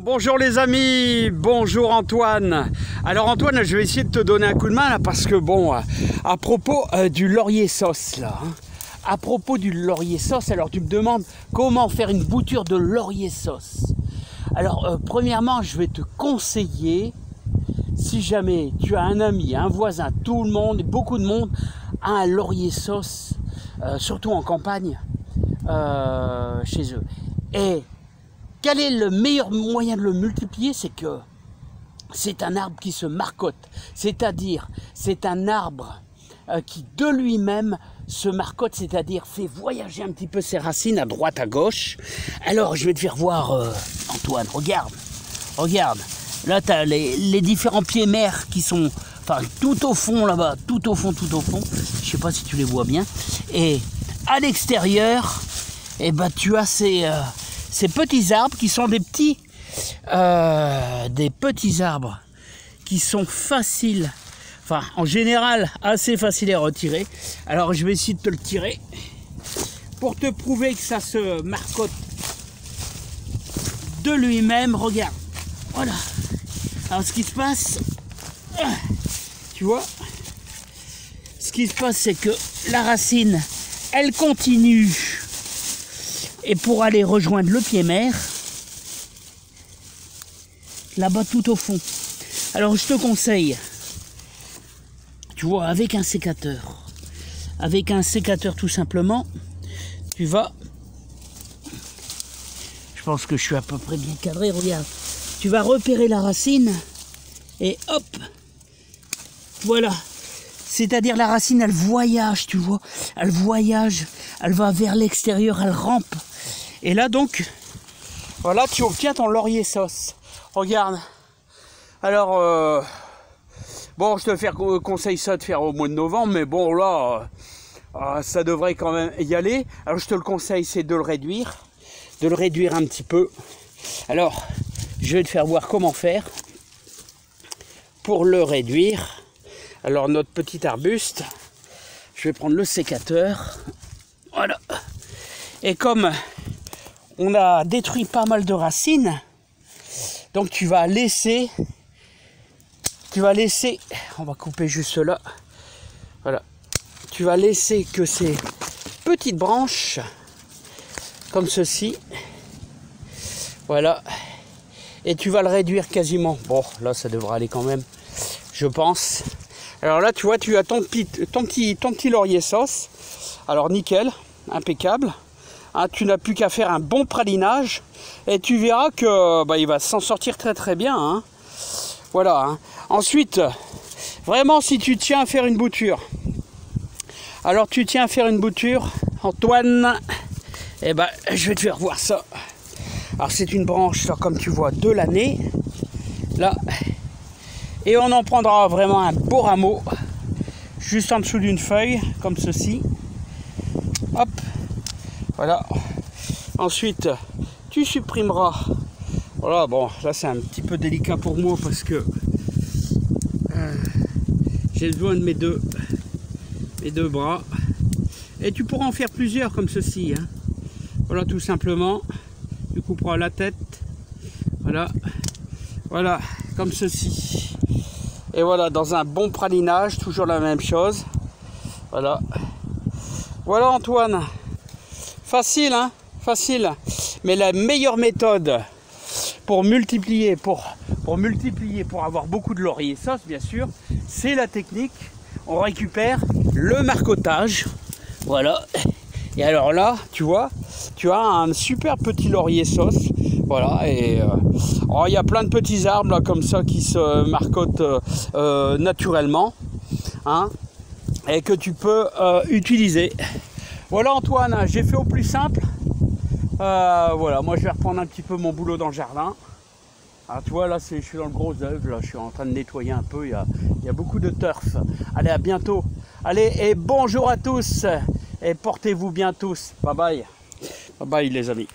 Bonjour les amis, bonjour Antoine. Alors Antoine, je vais essayer de te donner un coup de main là parce que bon, euh, à propos euh, du laurier sauce là, hein, à propos du laurier sauce, alors tu me demandes comment faire une bouture de laurier sauce. Alors euh, premièrement, je vais te conseiller, si jamais tu as un ami, un voisin, tout le monde, beaucoup de monde un laurier sauce, surtout en campagne, chez eux. Quel est le meilleur moyen de le multiplier C'est que c'est un arbre qui se marcotte, c'est-à-dire c'est un arbre euh, qui de lui-même se marcotte, c'est-à-dire fait voyager un petit peu ses racines à droite, à gauche. Alors je vais te faire voir, euh, Antoine, regarde, regarde. Là, tu as les, différents pieds mères qui sont enfin, tout au fond là-bas, tout au fond, tout au fond. Je sais pas si tu les vois bien. Et à l'extérieur, eh ben, tu as ces... Euh, ces petits arbres qui sont des petits, euh, des petits arbres qui sont faciles, enfin en général assez faciles à retirer. Alors je vais essayer de te le tirer pour te prouver que ça se marcotte de lui-même. Regarde, voilà. Alors ce qui se passe, tu vois, ce qui se passe c'est que la racine, elle continue et pour aller rejoindre le pied mère, là-bas tout au fond. Alors je te conseille, tu vois, avec un sécateur, avec un sécateur tout simplement, tu vas, je pense que je suis à peu près bien cadré, regarde, tu vas repérer la racine et hop, voilà. C'est-à-dire la racine, elle voyage, tu vois, elle voyage, elle va vers l'extérieur, elle rampe. Et là donc, voilà, tu obtiens ton laurier sauce. Regarde. Alors, euh, bon, je te conseille ça de faire au mois de novembre, mais bon, là, euh, ça devrait quand même y aller. Alors, je te le conseille, c'est de le réduire, de le réduire un petit peu. Alors, je vais te faire voir comment faire pour le réduire. Alors, notre petit arbuste, je vais prendre le sécateur. Voilà. Et comme on a détruit pas mal de racines. Donc tu vas laisser, tu vas laisser, on va couper juste là. Voilà. Tu vas laisser que ces petites branches, comme ceci, voilà. Et tu vas le réduire quasiment. Bon, là ça devrait aller quand même, je pense. Alors là, tu vois, tu as ton petit, ton petit, ton petit laurier sauce. Alors nickel, impeccable. Ah, tu n'as plus qu'à faire un bon pralinage et tu verras que bah, va s'en sortir très très bien. Hein. Voilà. Hein. Ensuite, vraiment si tu tiens à faire une bouture, alors tu tiens à faire une bouture, Antoine, et eh ben je vais te faire voir ça. Alors c'est une branche, comme tu vois, de l'année. Là. Et on en prendra vraiment un beau rameau, juste en dessous d'une feuille, comme ceci. Hop, voilà. Ensuite, tu supprimeras. Voilà, bon, là c'est un petit peu délicat pour moi parce que euh, j'ai besoin de mes deux, mes deux bras. Et tu pourras en faire plusieurs comme ceci. Hein. Voilà, tout simplement. Tu couperas la tête. Voilà. Voilà, comme ceci. Et voilà, dans un bon pralinage, toujours la même chose. Voilà. Voilà Antoine. Facile, hein Facile. Mais la meilleure méthode pour multiplier, pour, multiplier, pour avoir beaucoup de laurier sauce, bien sûr, c'est la technique. On récupère le marcotage. Voilà. Et alors là, tu vois, tu as un super petit laurier sauce. Voilà, et euh, oh, il y a plein de petits arbres là, comme ça qui se marcotent euh, naturellement. Hein, et que tu peux euh, utiliser. Voilà Antoine, j'ai fait au plus simple. Euh, voilà, moi je vais reprendre un petit peu mon boulot dans le jardin. Alors tu vois là je suis dans le gros œuf, là je suis en train de nettoyer un peu, il y a, il y a beaucoup de turf. Allez à bientôt. Allez et bonjour à tous et portez-vous bien tous. Bye bye. Bye bye les amis.